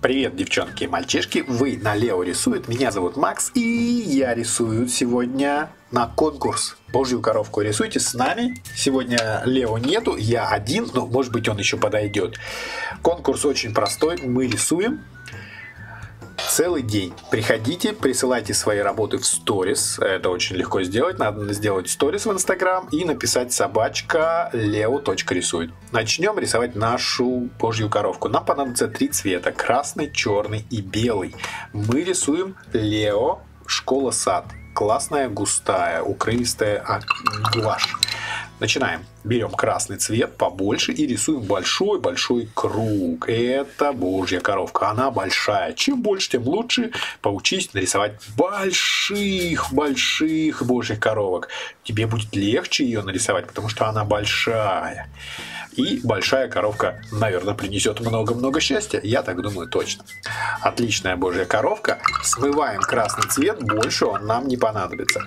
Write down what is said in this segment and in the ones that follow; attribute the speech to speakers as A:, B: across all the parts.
A: Привет, девчонки и мальчишки, вы на Лео рисует, меня зовут Макс, и я рисую сегодня на конкурс. Божью коровку рисуйте с нами. Сегодня Лео нету, я один, но может быть он еще подойдет. Конкурс очень простой, мы рисуем целый день. Приходите, присылайте свои работы в сторис. Это очень легко сделать. Надо сделать сторис в Инстаграм и написать собачка leo.рисует. Начнем рисовать нашу божью коровку. Нам понадобится три цвета. Красный, черный и белый. Мы рисуем Лео школа сад. Классная, густая, укрывистая гуашь. Начинаем. Берем красный цвет побольше и рисуем большой-большой круг. Это божья коровка. Она большая. Чем больше, тем лучше. Поучись нарисовать больших-больших божьих коровок. Тебе будет легче ее нарисовать, потому что она большая. И большая коровка, наверное, принесет много-много счастья. Я так думаю точно. Отличная божья коровка. Смываем красный цвет. Больше он нам не понадобится.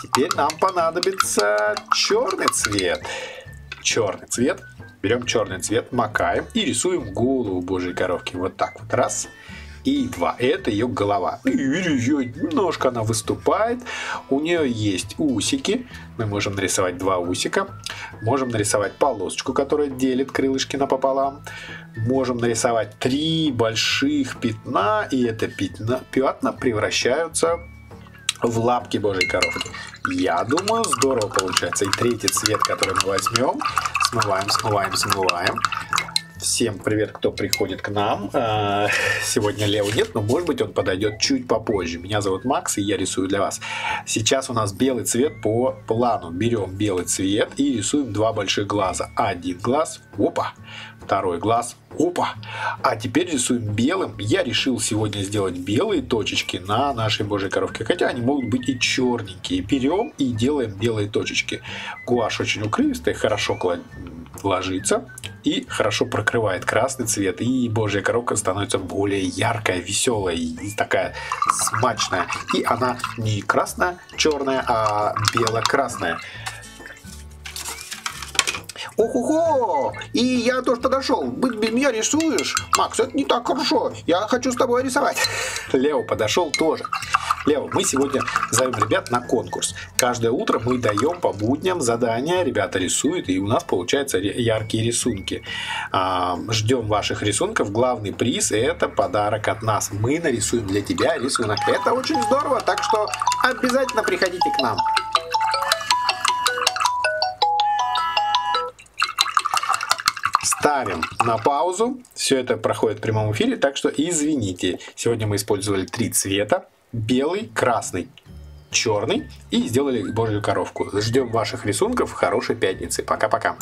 A: Теперь нам понадобится черный цвет. Черный цвет. Берем черный цвет, макаем и рисуем голову божьей коровки. Вот так вот. Раз и два. Это ее голова. И немножко она выступает. У нее есть усики. Мы можем нарисовать два усика. Можем нарисовать полосочку, которая делит крылышки напополам. Можем нарисовать три больших пятна. И это пятна, пятна превращаются в лапки божьей коровки. Я думаю, здорово получается. И третий цвет, который мы возьмем, смываем, смываем, смываем. Всем привет, кто приходит к нам. А, сегодня Лео нет, но может быть он подойдет чуть попозже. Меня зовут Макс, и я рисую для вас. Сейчас у нас белый цвет по плану. Берем белый цвет и рисуем два больших глаза. Один глаз, опа, второй глаз, опа. А теперь рисуем белым. Я решил сегодня сделать белые точечки на нашей божьей коровке. Хотя они могут быть и черненькие. Берем и делаем белые точечки. Гуашь очень укрывистая, хорошо ложится и хорошо прокрывает красный цвет, и божья коровка становится более яркая, веселая и такая смачная. И она не красно-черная, а бело-красная. Ого-го! И я тоже подошел. Быть без меня рисуешь? Макс, это не так хорошо. Я хочу с тобой рисовать. Лео подошел тоже. Лео, мы сегодня зовем ребят на конкурс. Каждое утро мы даем по будням задания, ребята рисуют, и у нас получаются яркие рисунки. А, ждем ваших рисунков. Главный приз – это подарок от нас. Мы нарисуем для тебя рисунок. Это очень здорово, так что обязательно приходите к нам. ставим на паузу. Все это проходит в прямом эфире, так что извините. Сегодня мы использовали три цвета белый, красный, черный и сделали божью коровку. Ждем ваших рисунков. Хорошей пятницы. Пока-пока.